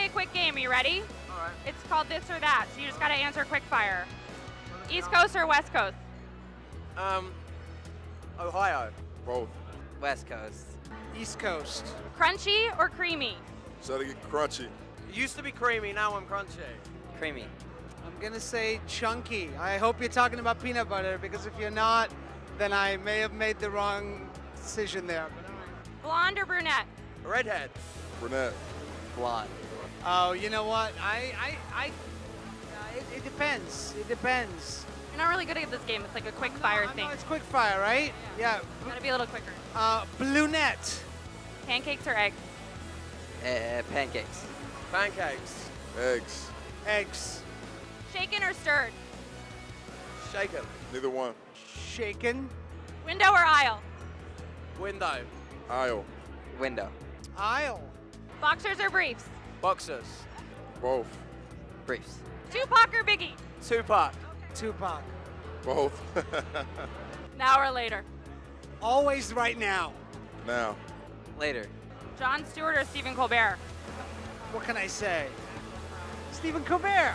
play a quick game. Are you ready? All right. It's called this or that, so you just gotta answer quick fire. East Coast or West Coast? Um, Ohio. Both. West Coast. East Coast. Crunchy or creamy? So to get crunchy. It used to be creamy, now I'm crunchy. Creamy. I'm gonna say chunky. I hope you're talking about peanut butter because if you're not, then I may have made the wrong decision there. But all right. Blonde or brunette? Redhead. Brunette. Blonde. Oh, you know what? I, I, I. uh, It, it depends. It depends. You're not really good at this game. It's like a quick fire no, thing. No, it's quick fire, right? Yeah. Gotta be a little quicker. Uh, brunette. Pancakes or eggs? Uh, pancakes. Pancakes. Eggs. Eggs. Shaken or stirred? Shaken. Neither one. Shaken. Window or aisle? Window. Aisle. Window. Aisle. Boxers or briefs? Boxers. Both. Briefs. Tupac or Biggie? Tupac. Tupac. Both. Now or later? Always right now. now. Later. Jon Stewart or Stephen Colbert? What can I say? Stephen Colbert.